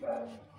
Bye.